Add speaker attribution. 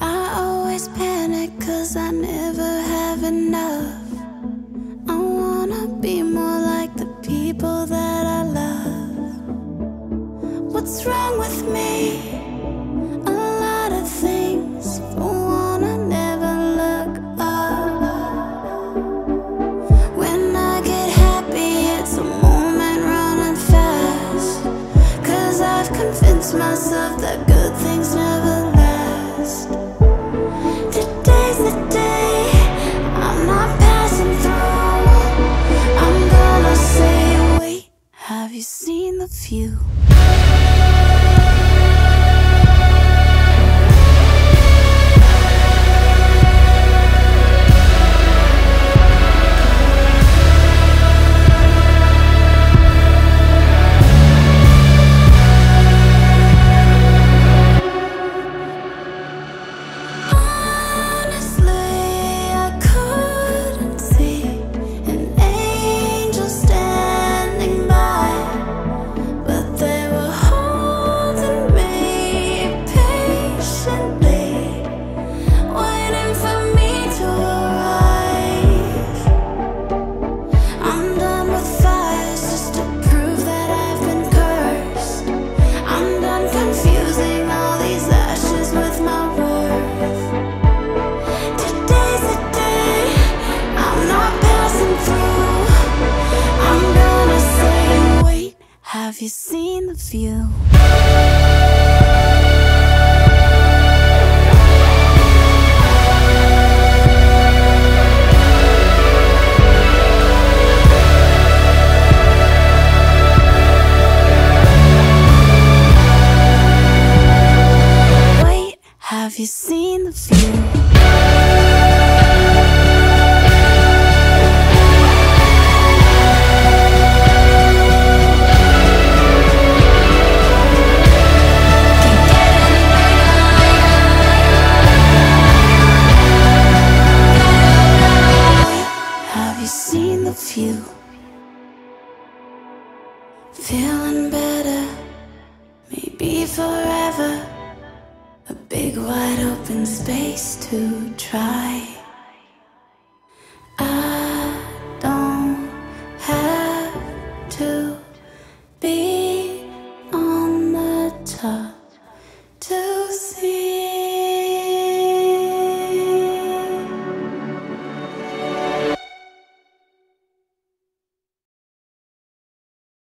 Speaker 1: I always panic cause I never have enough. I wanna be more like the people that I love. What's wrong with me? A lot of things. For one, I never look up. When I get happy, it's a moment running fast. Cause I've convinced myself that good things never seen the have you seen the view? Wait, have you seen the view? Feeling better, maybe forever. A big wide open space to try.